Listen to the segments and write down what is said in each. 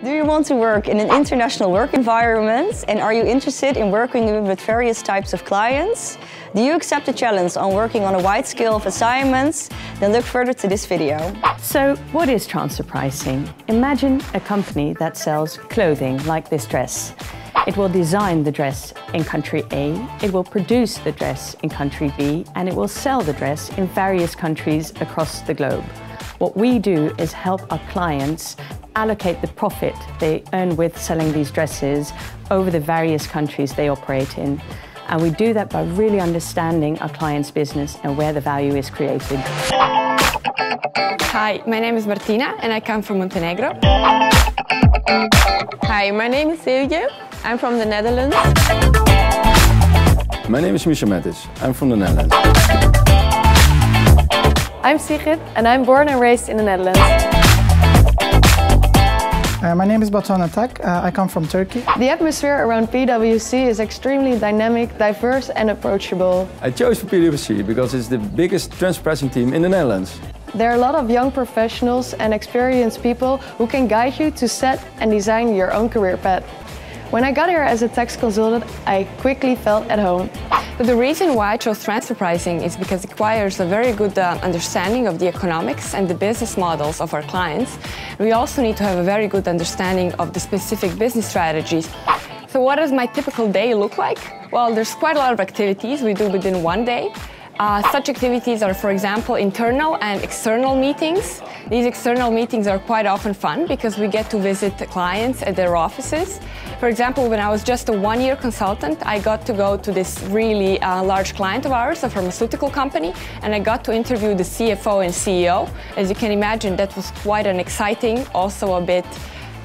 Do you want to work in an international work environment and are you interested in working with various types of clients? Do you accept the challenge on working on a wide scale of assignments? Then look further to this video. So what is transfer pricing? Imagine a company that sells clothing like this dress. It will design the dress in country A, it will produce the dress in country B, and it will sell the dress in various countries across the globe. What we do is help our clients allocate the profit they earn with selling these dresses over the various countries they operate in. And we do that by really understanding our client's business and where the value is created. Hi, my name is Martina and I come from Montenegro. Hi, my name is Silje. I'm from the Netherlands. My name is Misha Matic. I'm from the Netherlands. I'm Sigrid and I'm born and raised in the Netherlands. Uh, my name is Batuhan Atak. Uh, I come from Turkey. The atmosphere around PwC is extremely dynamic, diverse and approachable. I chose for PwC because it's the biggest transfer pricing team in the Netherlands. There are a lot of young professionals and experienced people who can guide you to set and design your own career path. When I got here as a tax consultant, I quickly felt at home. The reason why I chose transfer pricing is because it requires a very good uh, understanding of the economics and the business models of our clients. We also need to have a very good understanding of the specific business strategies. So what does my typical day look like? Well, there's quite a lot of activities we do within one day. Uh, such activities are, for example, internal and external meetings. These external meetings are quite often fun because we get to visit clients at their offices. For example, when I was just a one-year consultant, I got to go to this really uh, large client of ours, a pharmaceutical company, and I got to interview the CFO and CEO. As you can imagine, that was quite an exciting, also a bit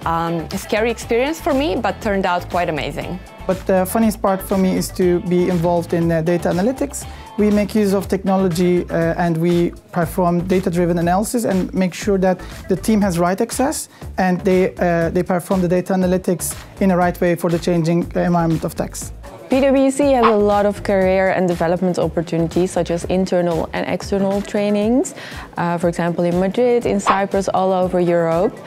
um, a scary experience for me, but turned out quite amazing. But the funniest part for me is to be involved in uh, data analytics. We make use of technology uh, and we perform data-driven analysis and make sure that the team has right access and they, uh, they perform the data analytics in a right way for the changing environment of tax. PwC has a lot of career and development opportunities such as internal and external trainings, uh, for example in Madrid, in Cyprus, all over Europe.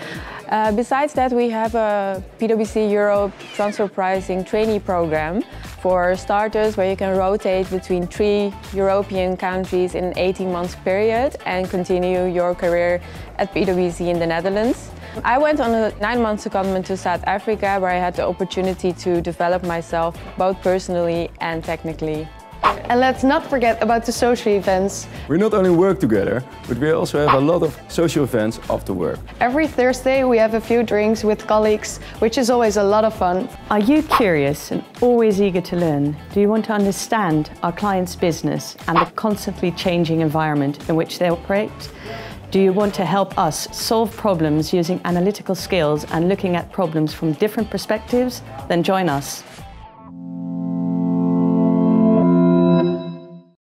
Uh, besides that, we have a PwC Europe transfer pricing trainee program for starters where you can rotate between three European countries in an 18 month period and continue your career at PwC in the Netherlands. I went on a nine month secondment to South Africa where I had the opportunity to develop myself both personally and technically. And let's not forget about the social events. We not only work together, but we also have a lot of social events after work. Every Thursday we have a few drinks with colleagues, which is always a lot of fun. Are you curious and always eager to learn? Do you want to understand our client's business and the constantly changing environment in which they operate? Do you want to help us solve problems using analytical skills and looking at problems from different perspectives? Then join us.